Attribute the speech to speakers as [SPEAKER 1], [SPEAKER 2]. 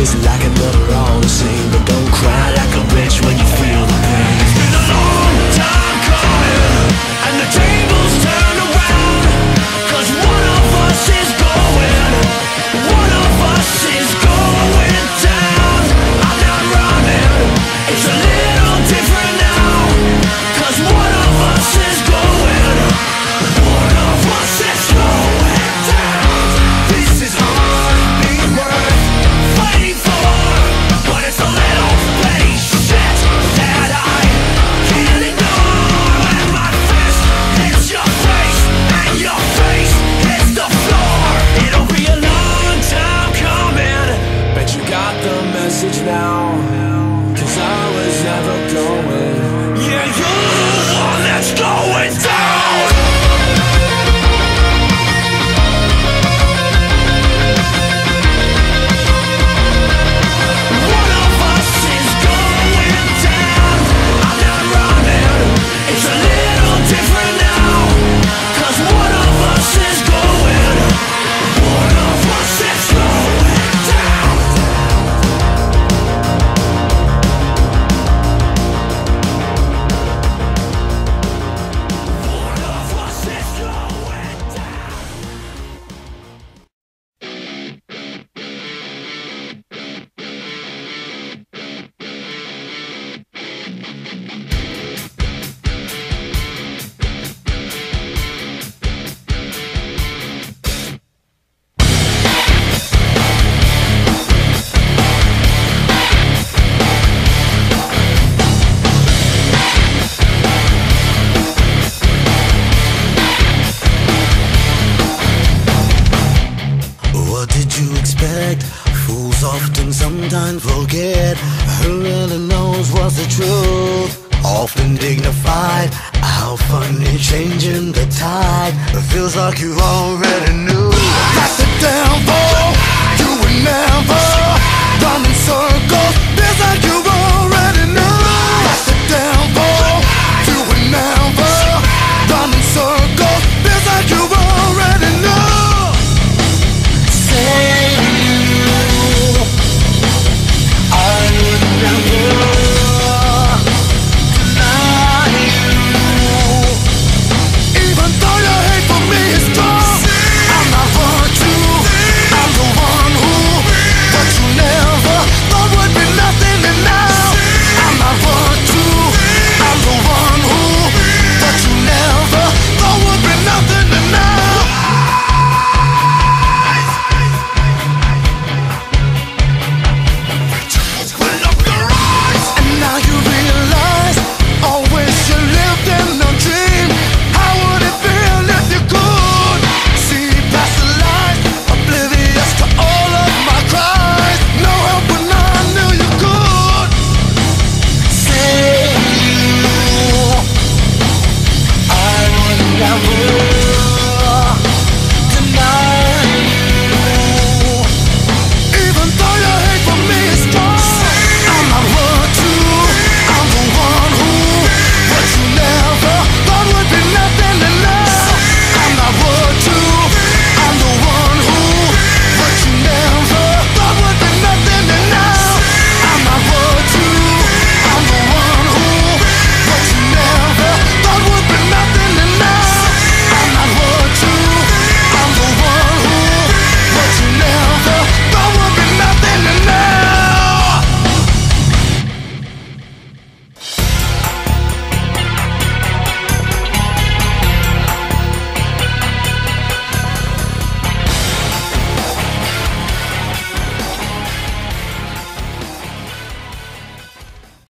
[SPEAKER 1] is life. Feels like you already knew.